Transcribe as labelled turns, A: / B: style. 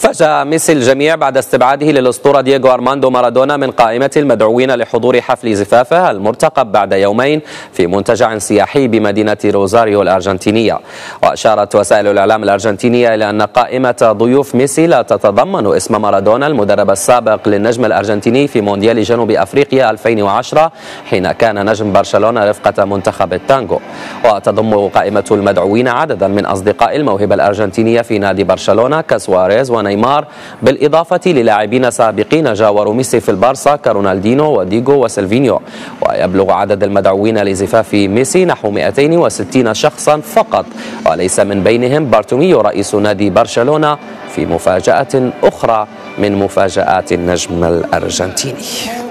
A: فاجأ ميسي الجميع بعد استبعاده للأسطورة دييغو أرماندو مارادونا من قائمة المدعوين لحضور حفل زفافه المرتقب بعد يومين في منتجع سياحي بمدينة روزاريو الأرجنتينية. وأشارت وسائل الإعلام الأرجنتينية إلى أن قائمة ضيوف ميسي لا تتضمن اسم مارادونا المدرب السابق للنجم الأرجنتيني في مونديال جنوب أفريقيا 2010 حين كان نجم برشلونة رفقة منتخب التانغو. وتضم قائمة المدعوين عددا من أصدقاء الموهبة الأرجنتينية في نادي برشلونة كسواريز ونيمار. بالإضافة للاعبين سابقين جاوروا ميسي في البارسا كرونالدينو وديغو وسيلفينيو. ويبلغ عدد المدعوين لزفاف ميسي نحو 260 شخصا فقط وليس من بينهم بارتوميو رئيس نادي برشلونة في مفاجأة أخرى من مفاجآت النجم الأرجنتيني.